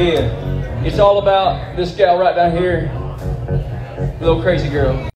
Yeah. It's all about this gal right down here, little crazy girl.